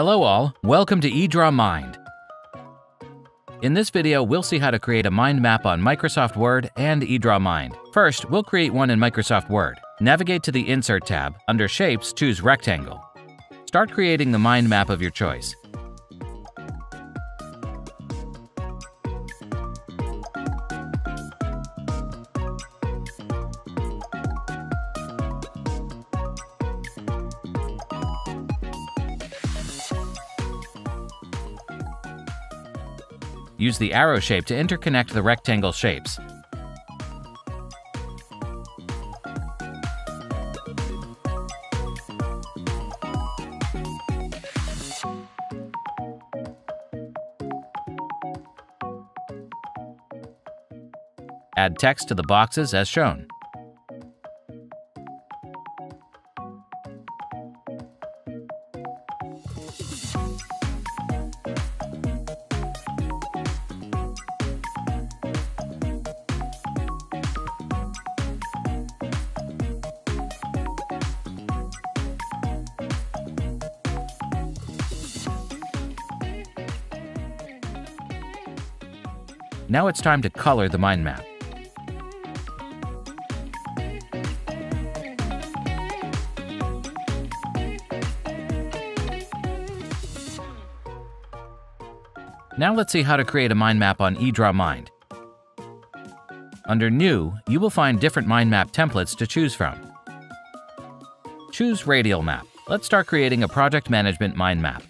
Hello all, welcome to EdrawMind. In this video, we'll see how to create a mind map on Microsoft Word and EdrawMind. First, we'll create one in Microsoft Word. Navigate to the Insert tab. Under Shapes, choose Rectangle. Start creating the mind map of your choice. Use the arrow shape to interconnect the rectangle shapes. Add text to the boxes as shown. Now it's time to color the mind map. Now let's see how to create a mind map on EdrawMind. Under New, you will find different mind map templates to choose from. Choose Radial Map. Let's start creating a project management mind map.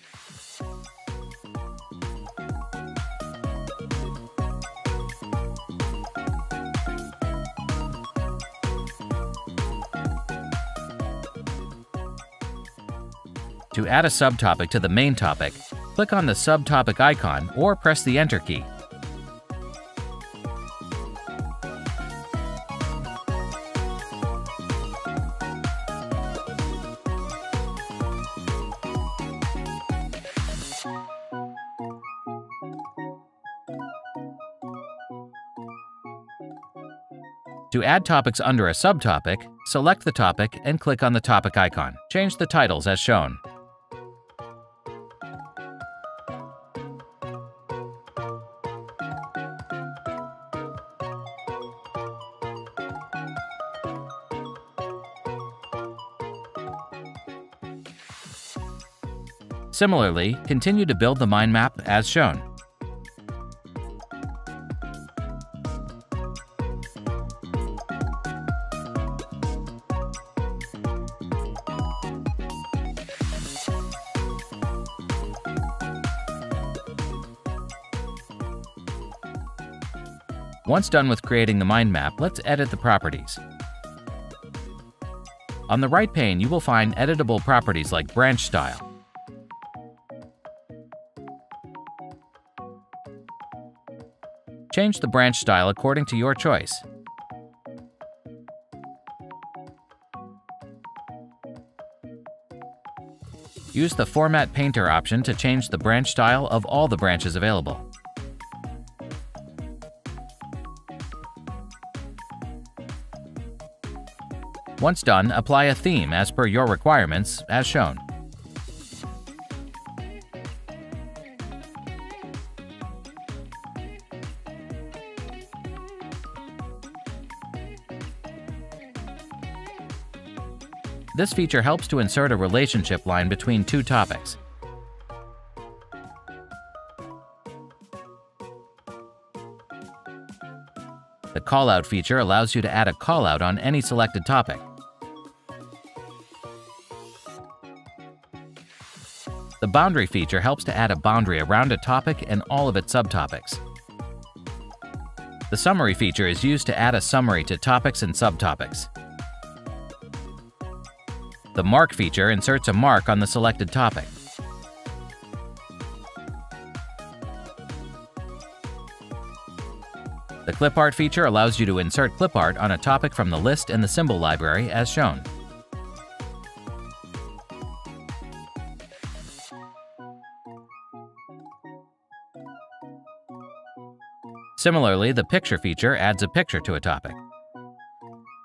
To add a subtopic to the main topic, click on the subtopic icon or press the Enter key. To add topics under a subtopic, select the topic and click on the topic icon. Change the titles as shown. Similarly, continue to build the mind map as shown. Once done with creating the mind map, let's edit the properties. On the right pane, you will find editable properties like branch style. Change the branch style according to your choice. Use the Format Painter option to change the branch style of all the branches available. Once done, apply a theme as per your requirements, as shown. This feature helps to insert a relationship line between two topics. The callout feature allows you to add a callout on any selected topic. The boundary feature helps to add a boundary around a topic and all of its subtopics. The summary feature is used to add a summary to topics and subtopics. The Mark feature inserts a mark on the selected topic. The Clip Art feature allows you to insert clip art on a topic from the list in the symbol library as shown. Similarly, the Picture feature adds a picture to a topic.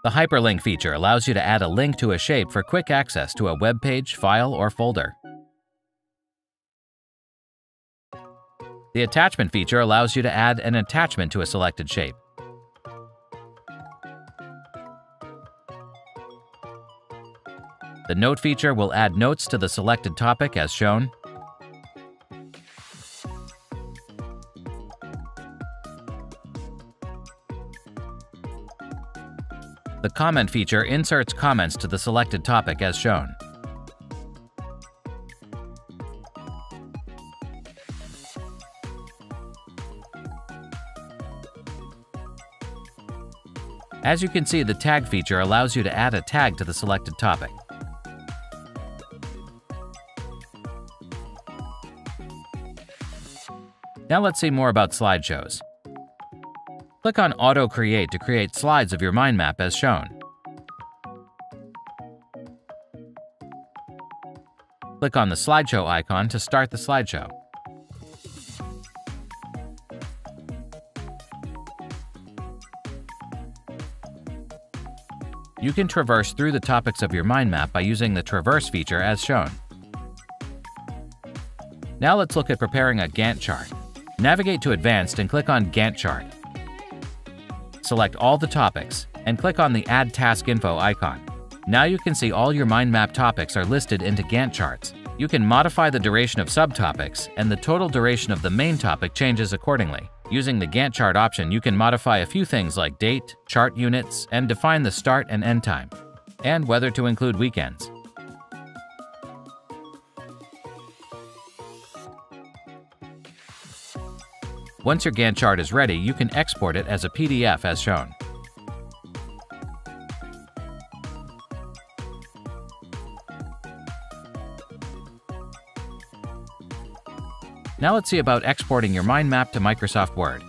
The hyperlink feature allows you to add a link to a shape for quick access to a web page, file, or folder. The attachment feature allows you to add an attachment to a selected shape. The note feature will add notes to the selected topic as shown The Comment feature inserts comments to the selected topic as shown. As you can see, the Tag feature allows you to add a tag to the selected topic. Now let's see more about slideshows. Click on Auto Create to create slides of your mind map as shown. Click on the slideshow icon to start the slideshow. You can traverse through the topics of your mind map by using the Traverse feature as shown. Now let's look at preparing a Gantt chart. Navigate to Advanced and click on Gantt chart. Select all the topics and click on the Add Task Info icon. Now you can see all your mind map topics are listed into Gantt charts. You can modify the duration of subtopics, and the total duration of the main topic changes accordingly. Using the Gantt chart option, you can modify a few things like date, chart units, and define the start and end time, and whether to include weekends. Once your Gantt chart is ready, you can export it as a PDF as shown. Now let's see about exporting your mind map to Microsoft Word.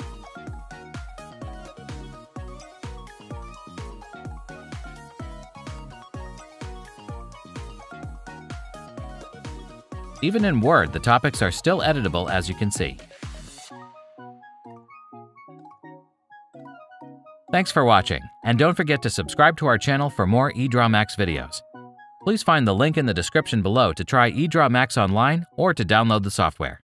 Even in Word, the topics are still editable as you can see. Thanks for watching, and don't forget to subscribe to our channel for more eDrawMax videos. Please find the link in the description below to try eDrawMax online or to download the software.